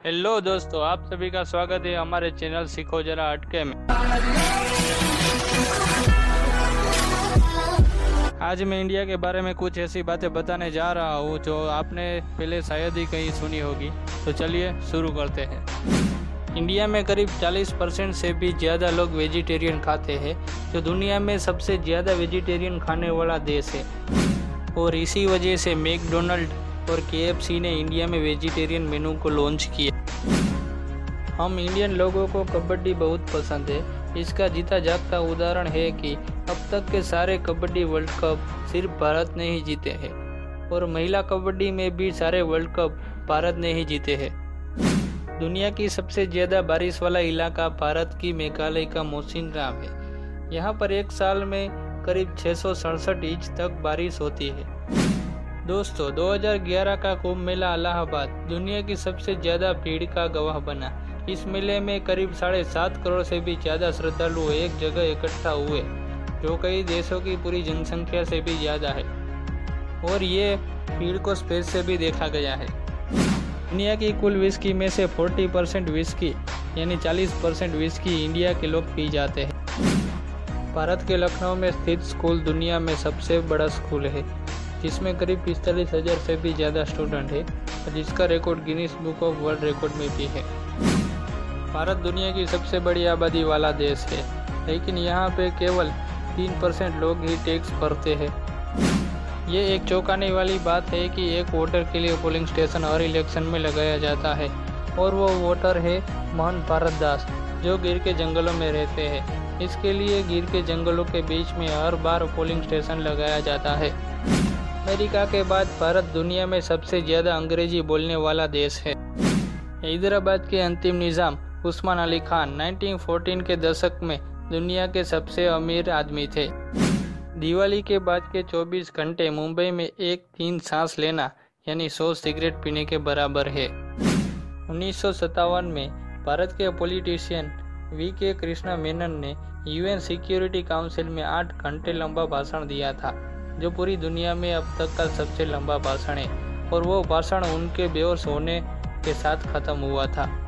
Hello दोस्तों, आप सभी का स्वागत है हमारे चैनल सीखो जरा हटके में। आज मैं इंडिया के बारे में कुछ ऐसी बातें बताने जा रहा हूँ जो आपने पहले शायद ही कहीं सुनी होगी। तो चलिए शुरू करते हैं। इंडिया में करीब 40 परसेंट से भी ज़्यादा लोग वेजिटेरियन खाते हैं, जो दुनिया में सबसे ज़्यादा वेजिटेरियन खाने वाला देश है। और इसी वजह से मैकडोनल्ड और के ने इंडिया में वेजिटेरियन मेनू को लॉन्च किया। हम इंडियन लोगों को कबड्डी बहुत पसंद है। इसका जीता जागता उदाहरण है कि अब तक के सारे कबड्डी वर्ल्ड कप सिर्फ़ भारत ने ही जीते हैं और महिला कबड्डी में भी सारे वर्ल्ड कप भारत ने ही जीते हैं। दुनिया की सबसे ज़्यादा बारिश वाला इलाका भारत की मेघालय का मोसिन ग्राम है। यहाँ पर एक साल में करीब छः सौ सड़सठ इंच तक बारिश होती है। दोस्तों 2011 का कुंभ मेला अलाहाबाद, दुनिया की सबसे ज़्यादा भीड़ का गवाह बना। इस मेले में करीब साढ़े सात करोड़ से भी ज़्यादा श्रद्धालु एक जगह इकट्ठा हुए, जो कई देशों की पूरी जनसंख्या से भी ज़्यादा है। और ये भीड़ को स्पेस से भी देखा गया है। दुनिया की कुल विस्की में से 40 परसेंट विस्की यानी 40 परसेंट विस्की इंडिया के लोग पी जाते हैं। भारत के लखनऊ में स्थित स्कूल दुनिया में सबसे बड़ा स्कूल है। जिसमें करीब पिस्तालीस हज़ार से भी ज़्यादा स्टूडेंट है और जिसका record Guinness book of world record में भी है। भारत दुनिया की सबसे बड़ी आबादी वाला देश है, लेकिन यहाँ पे केवल तीन परसेंट लोग ही टैक्स भरते हैं। ये एक चौंकाने वाली बात है कि एक वोटर के लिए पोलिंग स्टेशन हर इलेक्शन में लगाया जाता है, और वो वोटर है मोहन भारत दास, जो गिर के जंगलों में रहते हैं। इसके लिए गिर के जंगलों के बीच में हर बार पोलिंग स्टेशन लगाया जाता है। अमेरिका के बाद भारत दुनिया में सबसे ज़्यादा अंग्रेज़ी बोलने वाला देश है। हैदराबाद के अंतिम निज़ाम उस्मान अली खान 1914 के दशक में दुनिया के सबसे अमीर आदमी थे। दिवाली के बाद के 24 घंटे मुंबई में एक तीन सांस लेना, यानी 100 सिगरेट पीने के बराबर है। उन्नीस सौ सत्तावन में भारत के पॉलिटिशियन वी के कृष्णा मेनन ने यूएन सिक्योरिटी काउंसिल में आठ घंटे लंबा भाषण दिया था। जो पूरी दुनिया में अब तक का सबसे लंबा भाषण है। और वो भाषण उनके बेहोश होने के साथ ख़त्म हुआ था।